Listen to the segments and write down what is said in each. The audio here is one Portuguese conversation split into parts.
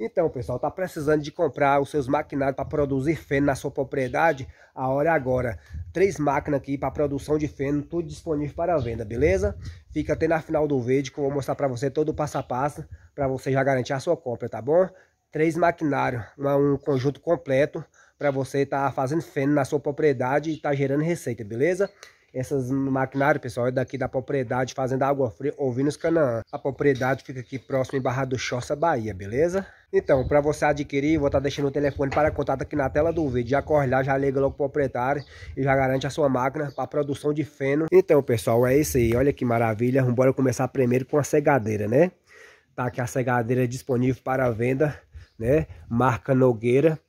Então, pessoal, tá precisando de comprar os seus maquinários para produzir feno na sua propriedade? A hora é agora. Três máquinas aqui para produção de feno, tudo disponível para venda, beleza? Fica até na final do vídeo que eu vou mostrar para você todo o passo a passo para você já garantir a sua compra, tá bom? Três maquinários, um conjunto completo para você estar tá fazendo feno na sua propriedade e estar tá gerando receita, beleza? Essas maquinários, pessoal, é daqui da propriedade Fazenda Água Fria, ouvindo os Canaã. A propriedade fica aqui próximo em Barra do Choça, Bahia, beleza? Então, para você adquirir, vou estar tá deixando o telefone para contato aqui na tela do vídeo. Já corre lá, já liga logo pro proprietário e já garante a sua máquina para produção de feno. Então, pessoal, é isso aí. Olha que maravilha. Vamos começar primeiro com a cegadeira, né? Tá aqui a cegadeira disponível para venda, né? Marca Nogueira.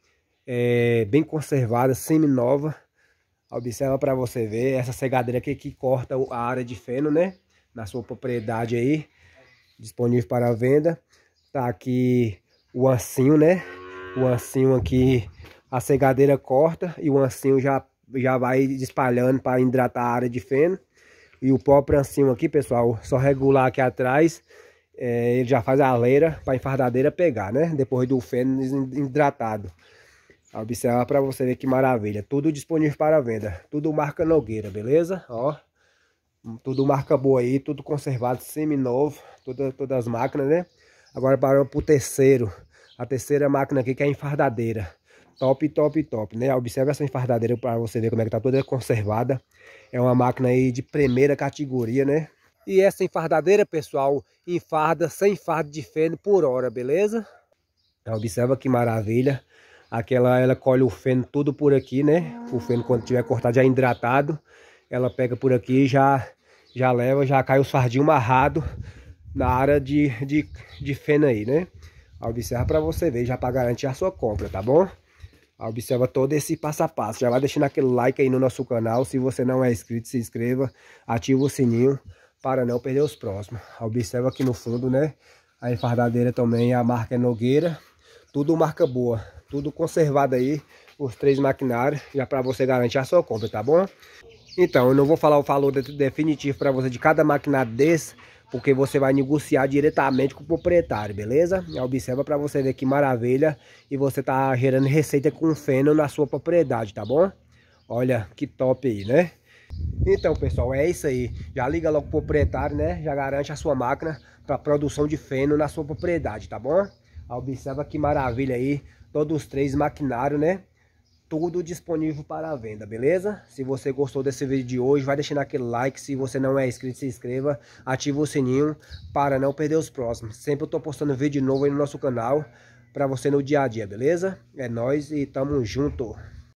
É, bem conservada, semi-nova Observa para você ver essa cegadeira aqui que corta a área de feno, né? Na sua propriedade aí, disponível para venda. Tá aqui o ancinho, né? O ancinho aqui, a cegadeira corta e o ancinho já, já vai espalhando para hidratar a área de feno. E o próprio ancinho aqui, pessoal, só regular aqui atrás, é, ele já faz a leira para a enfardadeira pegar, né? Depois do feno hidratado. Observa para você ver que maravilha. Tudo disponível para venda. Tudo marca Nogueira, beleza? Ó. Tudo marca boa aí, tudo conservado, semi-novo. Toda, todas as máquinas, né? Agora para o terceiro. A terceira máquina aqui que é a enfardadeira. Top, top, top, né? Observa essa enfardadeira para você ver como é que tá toda conservada. É uma máquina aí de primeira categoria, né? E essa enfardadeira, pessoal, enfarda sem fardo de feno por hora, beleza? Observa que maravilha. Aquela, ela colhe o feno tudo por aqui, né? O feno quando tiver cortado já hidratado, ela pega por aqui já já leva, já cai os fardinhos amarrado na área de, de, de feno aí, né? Observa para você ver, já para garantir a sua compra, tá bom? Observa todo esse passo a passo. Já vai deixando aquele like aí no nosso canal. Se você não é inscrito, se inscreva. Ativa o sininho para não perder os próximos. Observa aqui no fundo, né? A enfardadeira também, a marca é Nogueira. Tudo marca boa tudo conservado aí, os três maquinários, já para você garantir a sua compra, tá bom? Então, eu não vou falar o valor definitivo para você de cada maquinário desse, porque você vai negociar diretamente com o proprietário, beleza? Observa para você ver que maravilha e você tá gerando receita com feno na sua propriedade, tá bom? Olha que top aí, né? Então, pessoal, é isso aí. Já liga logo pro proprietário, né? Já garante a sua máquina para produção de feno na sua propriedade, tá bom? Observa que maravilha aí todos os três maquinários, né? Tudo disponível para venda, beleza? Se você gostou desse vídeo de hoje, vai deixando aquele like. Se você não é inscrito, se inscreva. Ativa o sininho para não perder os próximos. Sempre eu tô postando vídeo novo aí no nosso canal para você no dia a dia, beleza? É nóis e tamo junto.